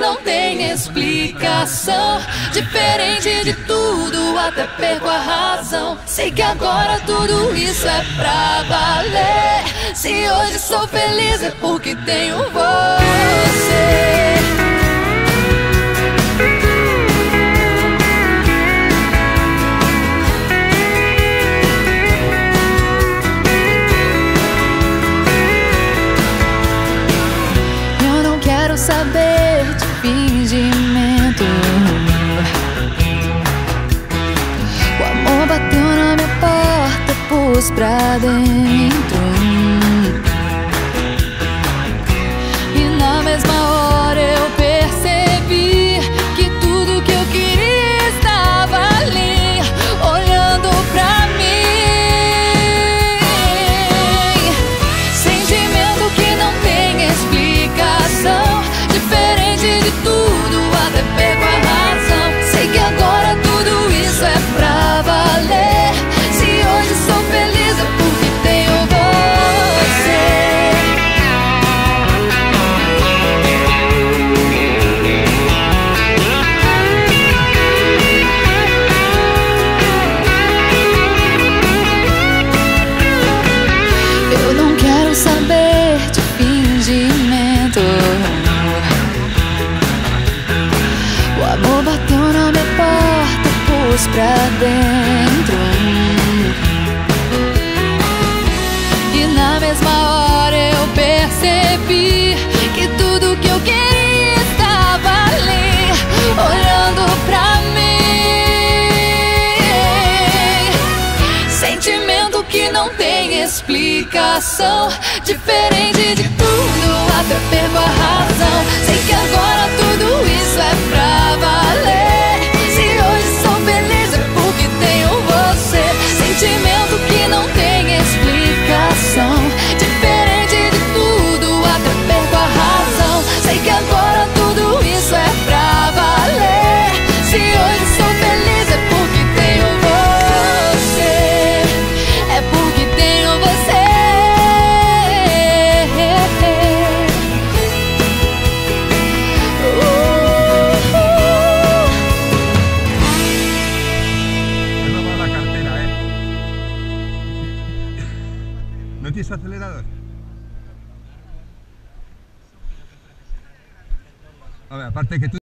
não tem explicação. Diferente de tudo, até perco a razão. Sei que agora tudo isso é pra valer. Se hoje sou feliz é porque tenho você. Quero saber de fingimento. O amor bateu na minha porta, pus pra dentro. Pra dentro. E na mesma hora eu percebi que tudo que eu queria estava ali, olhando pra mim. Sentimento que não tem explicação. Diferente de tudo, até perco a razão. Sei que agora tudo ¿No tienes acelerador? A ver, aparte que tú...